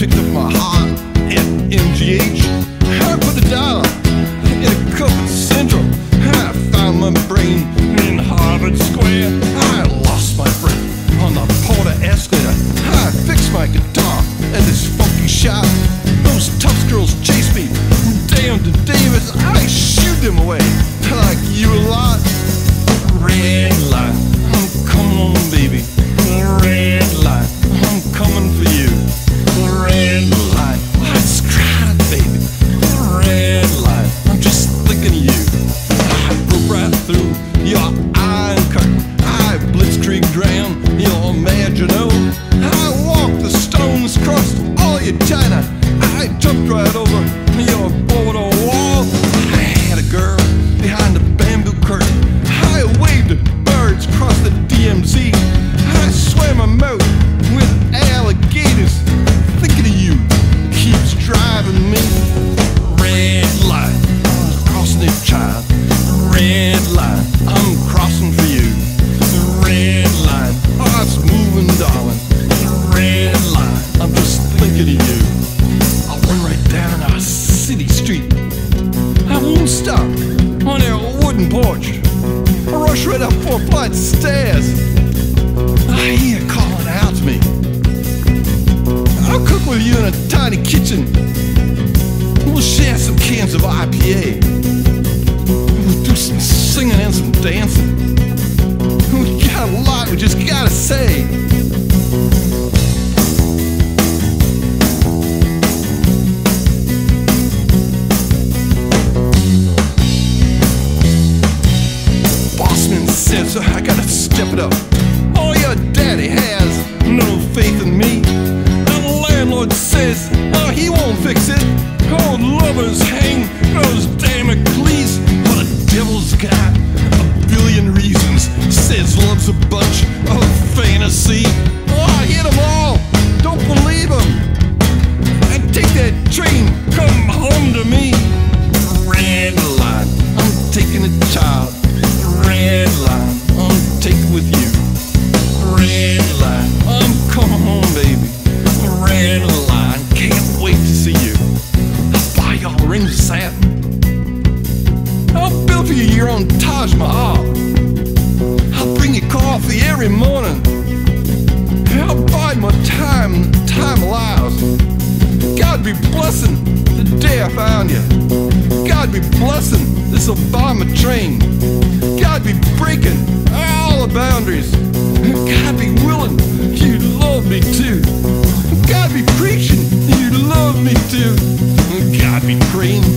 picked up my heart at MGH. I put a dollar in a cup at Central. I found my brain in Harvard Square. I lost my friend on the Porter escalator. I fixed my guitar at this funky shop. Those tough girls chase me down to Davis. I shoot them away. jumped right over. Rush right up four flights of stairs. I hear calling out to me. I'll cook with you in a tiny kitchen. We'll share some cans of IPA. We'll do some singing and some dancing. We got a lot we just gotta say. Bossman says I gotta step it up. Oh, your daddy has no faith in me. And the landlord says, oh, he won't fix it. Oh, lovers hang those damn Eccles. But the devil's got a billion reasons. Says love's a bunch of fantasy. Be blessing the day I found you. God be blessing this Obama train. God be breaking all the boundaries. God be willing you love me too. God be preaching you love me too. God be praying